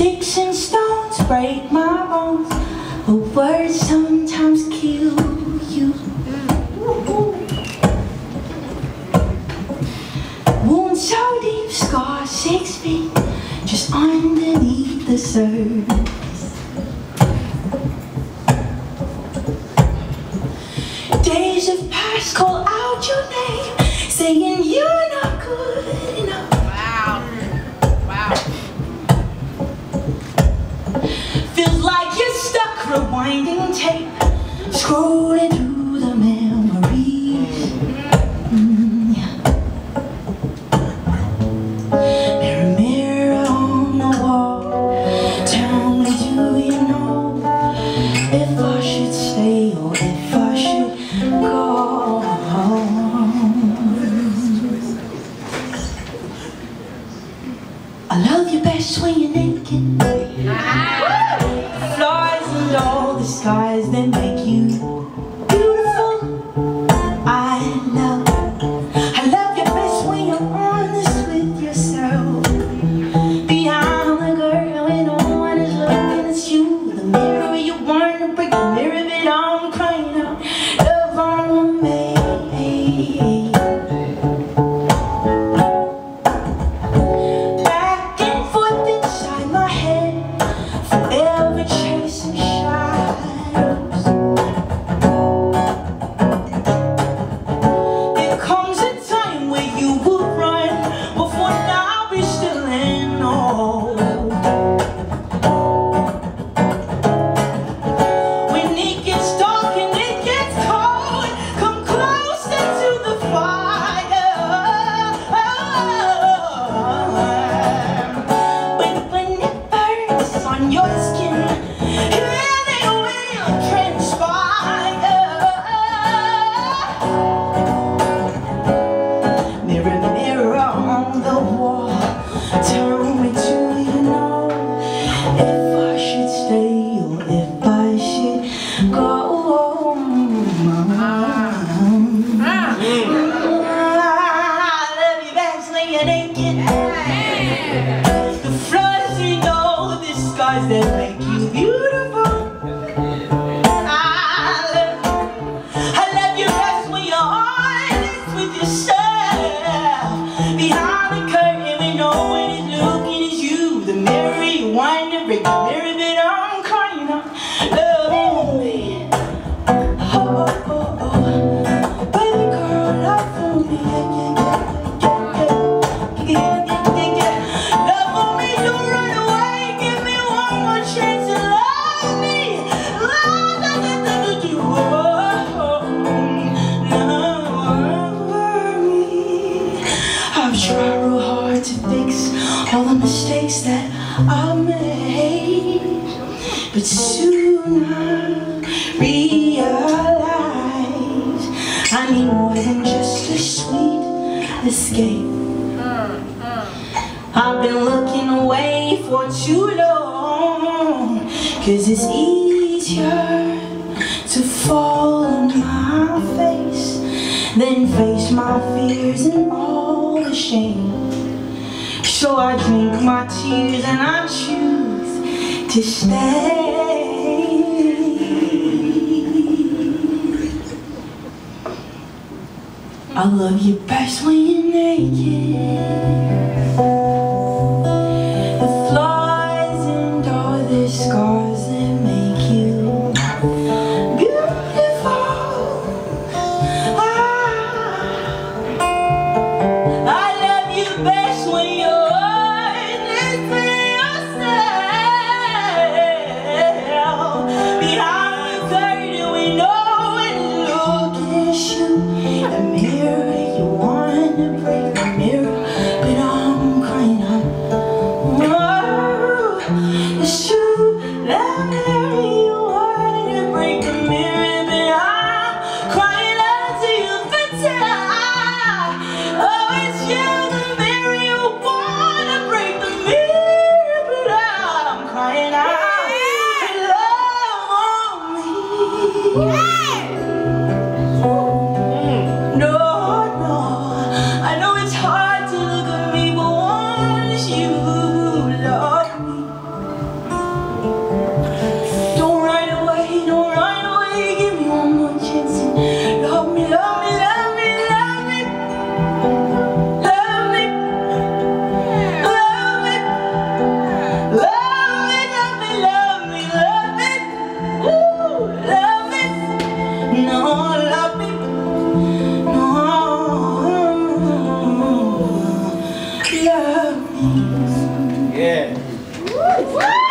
Sticks and stones break my bones, but words sometimes kill you. Wounds so deep, scars six feet, just underneath the surface. Days have passed, call out your name, rewinding tape, scrolling through the memories. Mm. Mirror, mirror on the wall, tell me, do you know if I should stay or if I should go? home? I love you best when you're naked. You're. The floods and all the skies that make you beautiful. I've tried real hard to fix all the mistakes that I made, but soon I realize I need more than just a sweet escape. I've been looking away for too long, cause it's easier to fall on my face than face my fears and all shame. So I drink my tears and I choose to stay. I love you best when you're naked. Yeah. Woo!